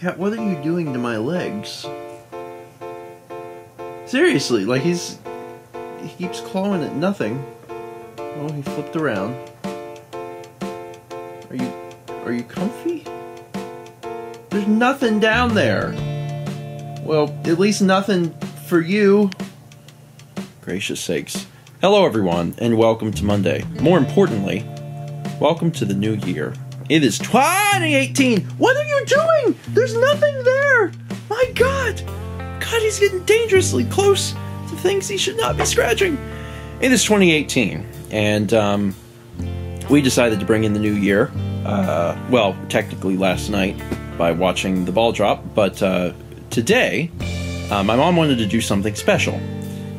Cat, what are you doing to my legs? Seriously, like he's he keeps clawing at nothing. Oh, he flipped around. Are you are you comfy? There's nothing down there. Well, at least nothing for you. Gracious sakes. Hello everyone and welcome to Monday. More importantly, welcome to the new year. It is 2018. What are you doing? There's nothing there. My god. God, he's getting dangerously close to things he should not be scratching. It is 2018 and um, we decided to bring in the new year. Uh, well, technically last night by watching the ball drop, but uh, today uh, my mom wanted to do something special.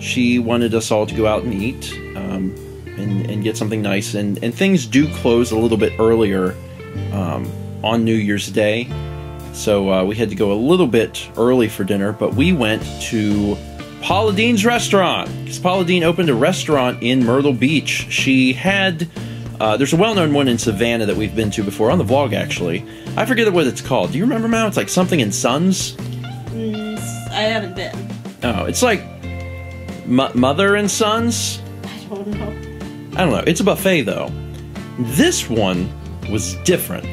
She wanted us all to go out and eat um, and, and, get something nice, and, and things do close a little bit earlier um, on New Year's Day. So uh, we had to go a little bit early for dinner, but we went to Paula Deen's restaurant because Paula Deen opened a restaurant in Myrtle Beach. She had uh, there's a well-known one in Savannah that we've been to before on the vlog. Actually, I forget what it's called. Do you remember, Mal? It's like something in Sons. Mm, I haven't been. Oh, it's like M- Mother and Sons. I don't know. I don't know. It's a buffet though. This one was different.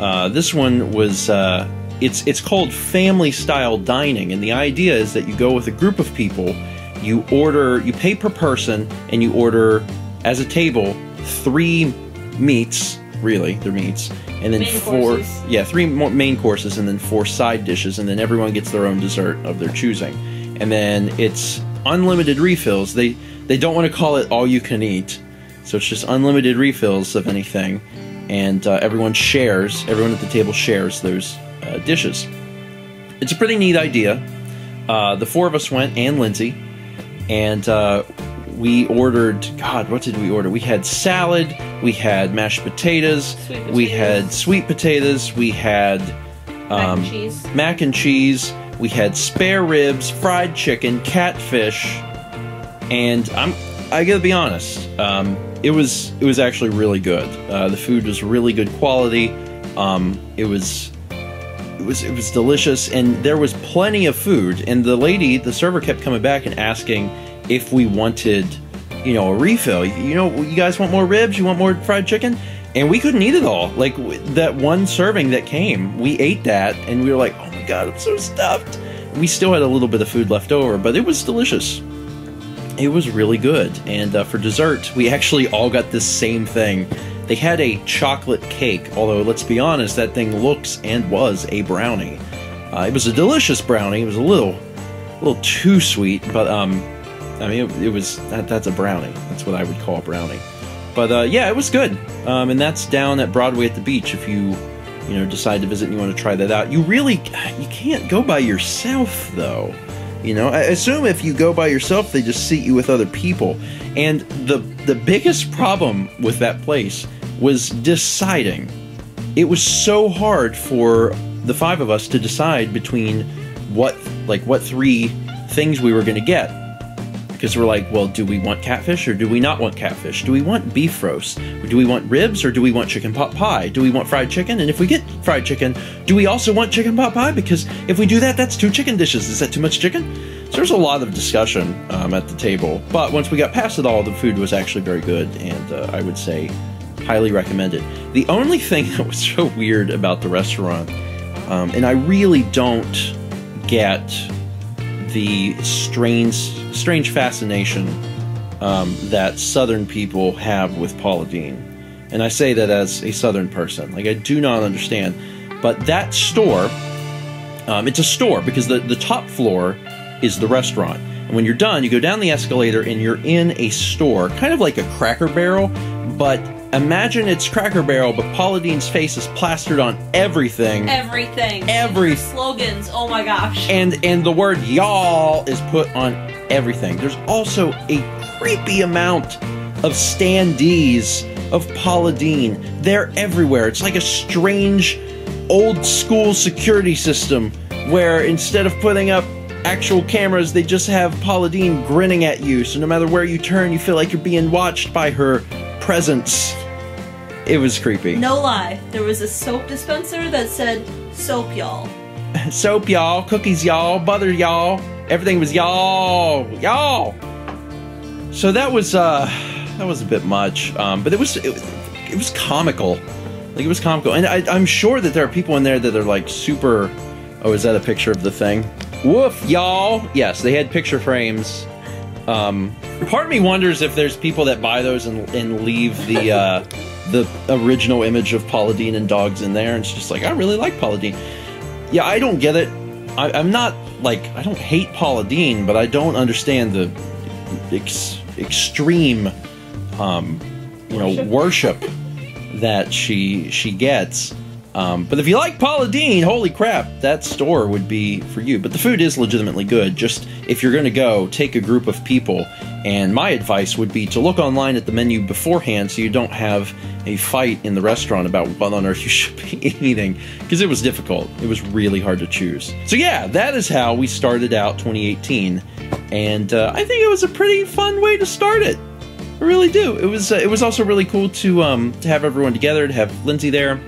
Uh, this one was. Uh, it's it's called family style dining, and the idea is that you go with a group of people. You order. You pay per person, and you order as a table three meats, really, they're meats, and then Main four, courses. yeah, three main courses, and then four side dishes, and then everyone gets their own dessert of their choosing, and then it's unlimited refills. They they don't want to call it all you can eat, so it's just unlimited refills of anything, and uh, everyone shares. Everyone at the table shares those uh, dishes. It's a pretty neat idea. Uh, the four of us went, and Lindsey, and uh, we ordered. God, what did we order? We had salad. We had mashed potatoes. Sweet We had sweet potatoes. We had Mac um, and cheese. mac and cheese. We had spare ribs, fried chicken, catfish, and I'm. I gotta be honest. Um, it was it was actually really good. Uh, the food was really good quality. Um, it was it was it was delicious, and there was plenty of food. And the lady, the server, kept coming back and asking if we wanted, you know, a refill. You know, you guys want more ribs? You want more fried chicken? And we couldn't eat it all. Like that one serving that came, we ate that, and we were like, "Oh my god, I'm so stuffed." We still had a little bit of food left over, but it was delicious. It was really good. And uh, for dessert, we actually all got this same thing. They had a chocolate cake, although let's be honest, that thing looks and was a brownie. Uh, it was a delicious brownie. It was a little, a little too sweet, but um, I mean, it, it was that, that's a brownie. That's what I would call a brownie. But uh, yeah, it was good. Um, and that's down at Broadway at the beach. If you, you know, decide to visit and you want to try that out, you really you can't go by yourself though. You know, I assume if you go by yourself, they just seat you with other people. And the the biggest problem with that place was deciding. It was so hard for the five of us to decide between what like what three things we were going to get because we're like, well, do we want catfish or do we not want catfish? Do we want beef roast? Do we want ribs or do we want chicken pot pie? Do we want fried chicken? And if we get fried chicken, do we also want chicken pot pie? Because if we do that, that's two chicken dishes. Is that too much chicken? So there's a lot of discussion um, at the table. But once we got past it all, the food was actually very good, and uh, I would say highly recommended. The only thing that was so weird about the restaurant, um, and I really don't get the strange strange fascination um, that Southern people have with Paula Deen. And I say that as a Southern person. Like, I do not understand. But that store, um, it's a store because the, the top floor is the restaurant. And when you're done, you go down the escalator and you're in a store, kind of like a Cracker Barrel, but imagine it's Cracker Barrel, but Paula Deen's face is plastered on everything Everything. Every- slogans. Oh my gosh. and and the word y'all is put on everything. There's also a creepy amount of standees of Paula Deen. They're everywhere. It's like a strange old school security system where instead of putting up actual cameras, they just have Paula Deen grinning at you. So no matter where you turn, you feel like you're being watched by her presence. It was creepy. no lie. There was a soap dispenser that said soap y'all. soap, y'all, cookies, y'all, butter, y'all. Everything was y'all, y'all. So that was uh, that was a bit much, um, but it was it, it was comical. Like it was comical, and I, I'm sure that there are people in there that are like super. Oh, is that a picture of the thing? Woof, y'all. Yes, they had picture frames. Um, part of me wonders if there's people that buy those and, and leave the uh, the original image of Paula Deen and dogs in there, and it's just like I really like Paula Deen. Yeah, I don't get it. I, I'm not like I don't hate Paula Deen, but I don't understand the ex- extreme, um, you know, worship that she she gets. Um, but if you like Paula Deen, holy crap, that store would be for you. But the food is legitimately good. Just if you're going to go, take a group of people. And my advice would be to look online at the menu beforehand so you don't have a fight in the restaurant about what on earth you should be eating. Because it was difficult. It was really hard to choose. So, yeah, that is how we started out 2018. And uh, I think it was a pretty fun way to start it. I really do. It was uh, it was also really cool to um, to have everyone together, to have Lindsey there.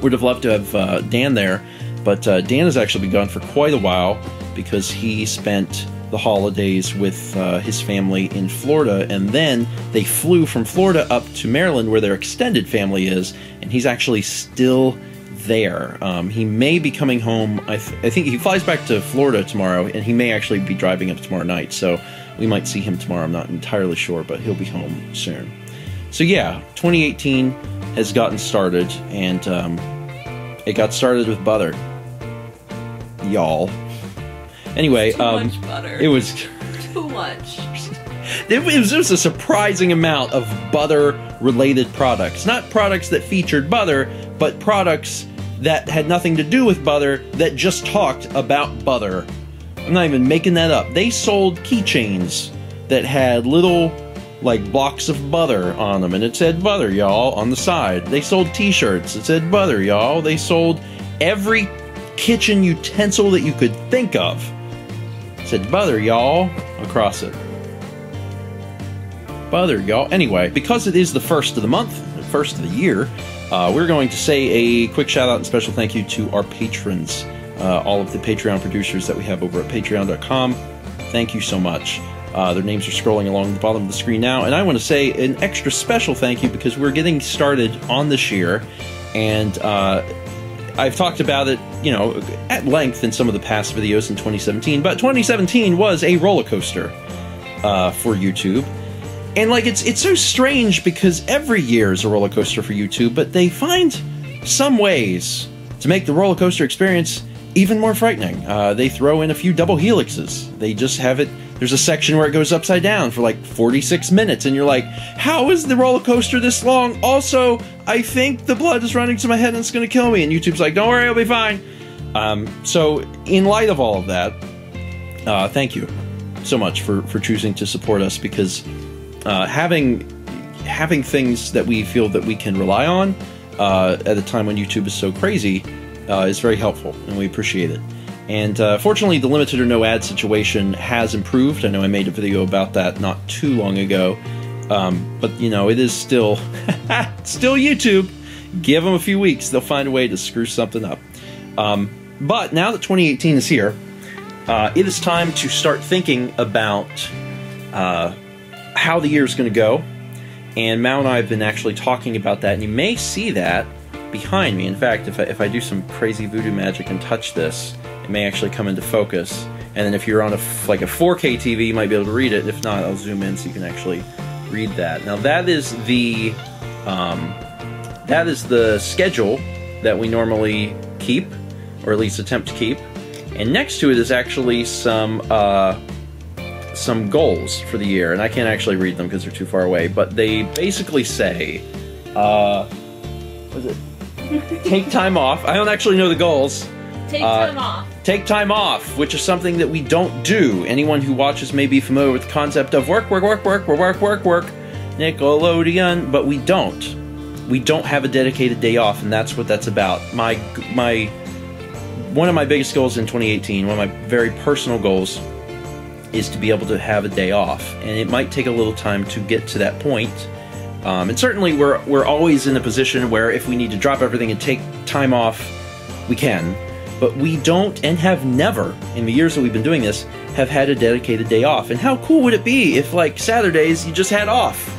Would have loved to have uh, Dan there, but uh, Dan has actually been gone for quite a while because he spent the holidays with uh, his family in Florida, and then they flew from Florida up to Maryland, where their extended family is, and he's actually still there. Um, he may be coming home. I, th- I think he flies back to Florida tomorrow, and he may actually be driving up tomorrow night. So we might see him tomorrow. I'm not entirely sure, but he'll be home soon. So yeah, 2018 has gotten started, and um, it got started with butter, y'all. Anyway, Too um, much butter. it was Too much. it was just a surprising amount of butter related products. Not products that featured butter, but products that had nothing to do with butter that just talked about butter. I'm not even making that up. They sold keychains that had little like blocks of butter on them and it said butter y'all on the side. They sold t-shirts that said butter y'all. They sold every kitchen utensil that you could think of. Said butter y'all across it butter, y'all. Anyway, because it is the first of the month, the first of the year, uh, we're going to say a quick shout out and special thank you to our patrons, uh, all of the Patreon producers that we have over at patreon.com. Thank you so much. Uh, their names are scrolling along the bottom of the screen now, and I want to say an extra special thank you because we're getting started on this year, and uh, I've talked about it, you know, at length in some of the past videos in 2017. But 2017 was a roller coaster uh, for YouTube, and like it's it's so strange because every year is a roller coaster for YouTube, but they find some ways to make the roller coaster experience even more frightening. Uh, they throw in a few double helixes. They just have it. There's a section where it goes upside down for like 46 minutes, and you're like, "How is the roller coaster this long?" Also, I think the blood is running to my head and it's going to kill me. And YouTube's like, "Don't worry, I'll be fine." Um, so, in light of all of that, uh, thank you so much for for choosing to support us because uh, having having things that we feel that we can rely on uh, at a time when YouTube is so crazy uh, is very helpful, and we appreciate it. And uh, fortunately, the limited or no ad situation has improved. I know I made a video about that not too long ago, um, but you know it is still still YouTube. Give them a few weeks; they'll find a way to screw something up. Um, but now that 2018 is here, uh, it is time to start thinking about uh, how the year is going to go. And Mal and I have been actually talking about that, and you may see that behind me. In fact, if I, if I do some crazy voodoo magic and touch this, may actually come into focus. And then if you're on a, like a 4K TV, you might be able to read it. If not, I'll zoom in so you can actually read that. Now that is the um, that is the schedule that we normally keep, or at least attempt to keep. And next to it is actually some uh, some goals for the year, and I can't actually read them because they're too far away. But they basically say, uh, what is it? Take time off. I don't actually know the goals. Take Uh, time off. Take time off, which is something that we don't do. Anyone who watches may be familiar with the concept of work, work, work, work, work, work, work, Nickelodeon, but we don't. We don't have a dedicated day off, and that's what that's about. My my one of my biggest goals in 2018, one of my very personal goals, is to be able to have a day off, and it might take a little time to get to that point. Um, and certainly, we're we're always in a position where if we need to drop everything and take time off, we can. But we don't and have never, in the years that we've been doing this, have had a dedicated day off. And how cool would it be if, like, Saturdays you just had off?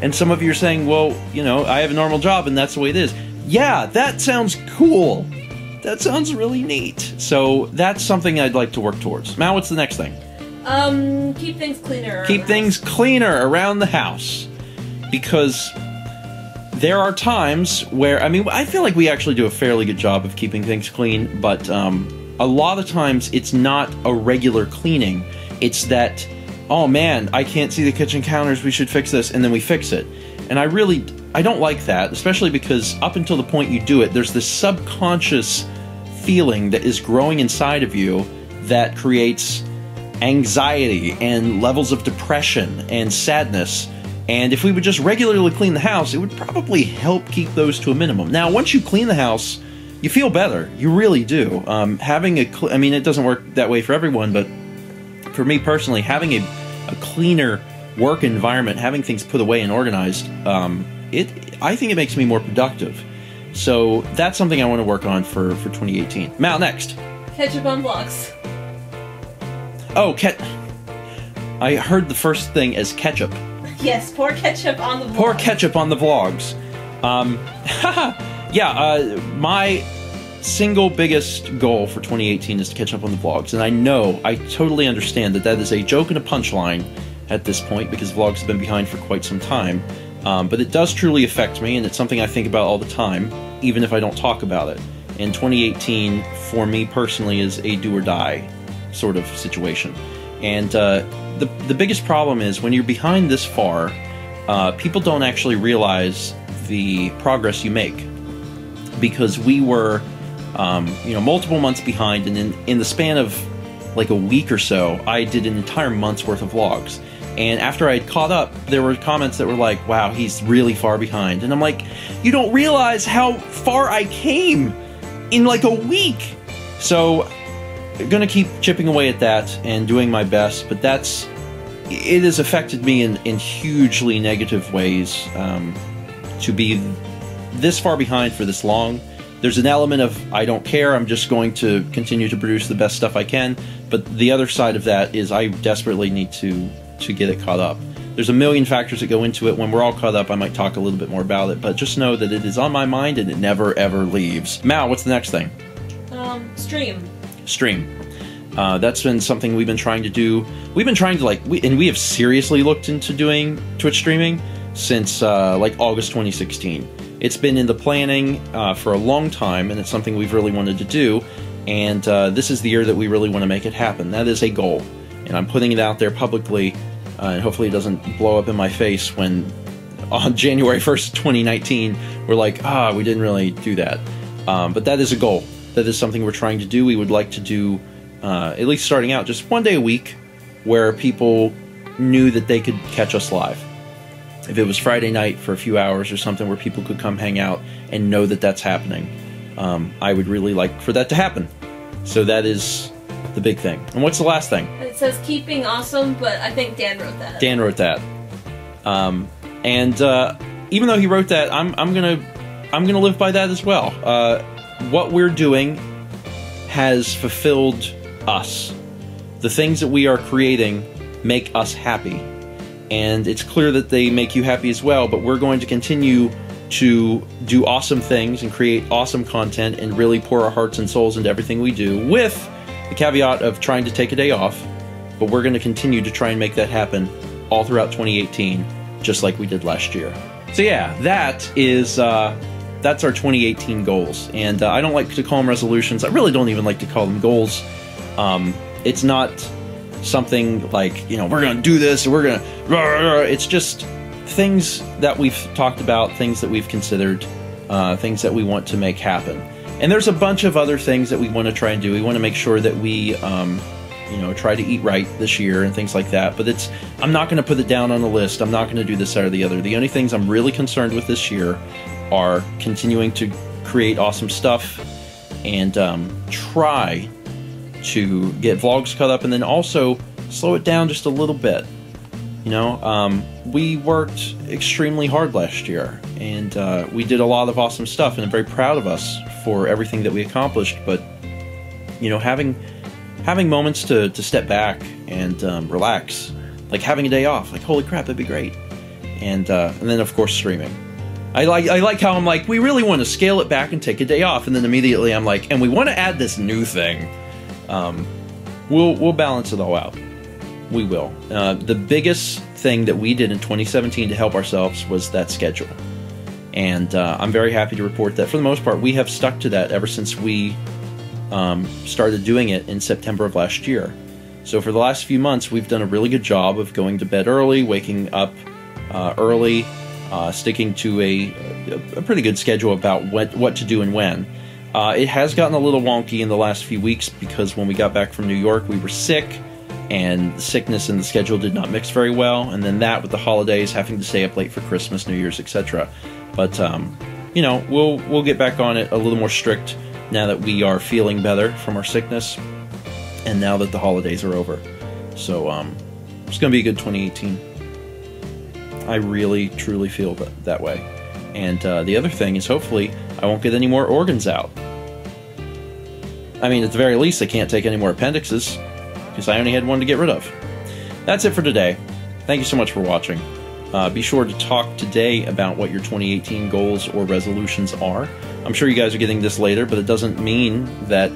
And some of you are saying, well, you know, I have a normal job and that's the way it is. Yeah, that sounds cool. That sounds really neat. So that's something I'd like to work towards. Mal, what's the next thing? Um, keep things cleaner. Keep things cleaner around the house. Because there are times where, I mean, I feel like we actually do a fairly good job of keeping things clean, but um, a lot of times it's not a regular cleaning. It's that, oh man, I can't see the kitchen counters, we should fix this, and then we fix it. And I really, I don't like that, especially because up until the point you do it, there's this subconscious feeling that is growing inside of you that creates anxiety and levels of depression and sadness. And if we would just regularly clean the house, it would probably help keep those to a minimum. Now, once you clean the house, you feel better. You really do. Um, having a, cl- I mean, it doesn't work that way for everyone, but for me personally, having a, a cleaner work environment, having things put away and organized, um, it, I think it makes me more productive. So that's something I want to work on for, for 2018. Mal, next. Ketchup on blocks. Oh, ket. I heard the first thing as ketchup. Yes, pour ketchup on the vlog. Pour ketchup on the vlogs. Um, yeah, uh, my single biggest goal for 2018 is to catch up on the vlogs, and I know, I totally understand that that is a joke and a punchline at this point because vlogs have been behind for quite some time. Um, but it does truly affect me, and it's something I think about all the time, even if I don't talk about it. And 2018, for me personally, is a do or die sort of situation. And uh, the the biggest problem is when you're behind this far, uh, people don't actually realize the progress you make because we were, um, you know, multiple months behind, and in in the span of like a week or so, I did an entire month's worth of vlogs. And after I had caught up, there were comments that were like, "Wow, he's really far behind," and I'm like, "You don't realize how far I came in like a week." So going to keep chipping away at that and doing my best, but that's it has affected me in, in hugely negative ways um, to be this far behind for this long. There's an element of I don't care, I'm just going to continue to produce the best stuff I can, but the other side of that is I desperately need to to get it caught up. There's a million factors that go into it. When we're all caught up, I might talk a little bit more about it, but just know that it is on my mind and it never ever leaves. Mal, what's the next thing? Um, stream. Stream. Uh, that's been something we've been trying to do. We've been trying to like, we, and we have seriously looked into doing Twitch streaming since uh, like August 2016. It's been in the planning uh, for a long time, and it's something we've really wanted to do. And uh, this is the year that we really want to make it happen. That is a goal, and I'm putting it out there publicly, uh, and hopefully it doesn't blow up in my face when on January 1st, 2019, we're like, ah, we didn't really do that. Um, but that is a goal. That is something we're trying to do. We would like to do, uh, at least starting out, just one day a week where people knew that they could catch us live. If it was Friday night for a few hours or something where people could come hang out and know that that's happening, um, I would really like for that to happen. So that is the big thing. And what's the last thing? It says keeping awesome, but I think Dan wrote that. Dan wrote that. Um, and uh, even though he wrote that, I'm, I'm gonna I'm gonna live by that as well. Uh, what we're doing has fulfilled us. The things that we are creating make us happy, and it's clear that they make you happy as well. But we're going to continue to do awesome things and create awesome content and really pour our hearts and souls into everything we do, with the caveat of trying to take a day off. But we're going to continue to try and make that happen all throughout 2018 just like we did last year. So yeah, that is uh, that's our 2018 goals, and uh, I don't like to call them resolutions. I really don't even like to call them goals. Um, it's not something like you know we're gonna do this, we're gonna. It's just things that we've talked about, things that we've considered, uh, things that we want to make happen. And there's a bunch of other things that we want to try and do. We want to make sure that we um, you know try to eat right this year and things like that but it's i'm not going to put it down on the list i'm not going to do this or the other the only things i'm really concerned with this year are continuing to create awesome stuff and um, try to get vlogs cut up and then also slow it down just a little bit you know um, we worked extremely hard last year and uh, we did a lot of awesome stuff and i'm very proud of us for everything that we accomplished but you know, having having moments to, to step back and um, relax, like having a day off. Like, holy crap, that'd be great. And uh, and then of course streaming. I like I like how I'm like we really want to scale it back and take a day off, and then immediately I'm like, and we want to add this new thing. Um, we'll we'll balance it all out. We will. Uh, the biggest thing that we did in 2017 to help ourselves was that schedule, and uh, I'm very happy to report that for the most part we have stuck to that ever since we um, started doing it in September of last year. So for the last few months, we've done a really good job of going to bed early, waking up uh, early, uh, sticking to a, a pretty good schedule about what what to do and when. Uh, it has gotten a little wonky in the last few weeks because when we got back from New York, we were sick, and the sickness and the schedule did not mix very well. And then that with the holidays, having to stay up late for Christmas, New Year's, etc. But um, you know, we'll we'll get back on it a little more strict now that we are feeling better from our sickness, and now that the holidays are over. So um, it's going to be a good 2018. I really, truly feel that, that way. And uh, the other thing is, hopefully, I won't get any more organs out. I mean, at the very least, I can't take any more appendixes, because I only had one to get rid of. That's it for today. Thank you so much for watching. Uh, be sure to talk today about what your 2018 goals or resolutions are. I'm sure you guys are getting this later, but it doesn't mean that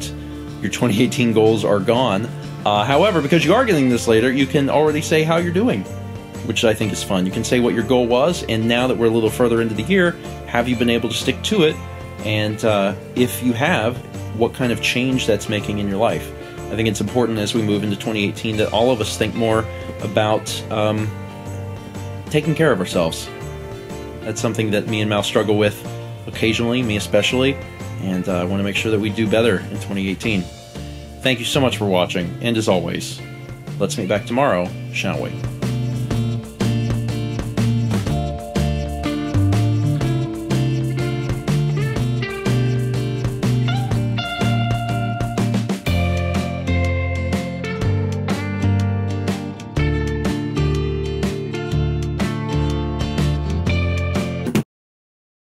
your 2018 goals are gone. Uh, however, because you are getting this later, you can already say how you're doing which I think is fun. You can say what your goal was, and now that we're a little further into the year, have you been able to stick to it? And uh, if you have, what kind of change that's making in your life? I think it's important as we move into 2018 that all of us think more about um, taking care of ourselves. That's something that me and Mal struggle with occasionally, me especially, and uh, I want to make sure that we do better in 2018. Thank you so much for watching, and as always, let's meet back tomorrow, shall we?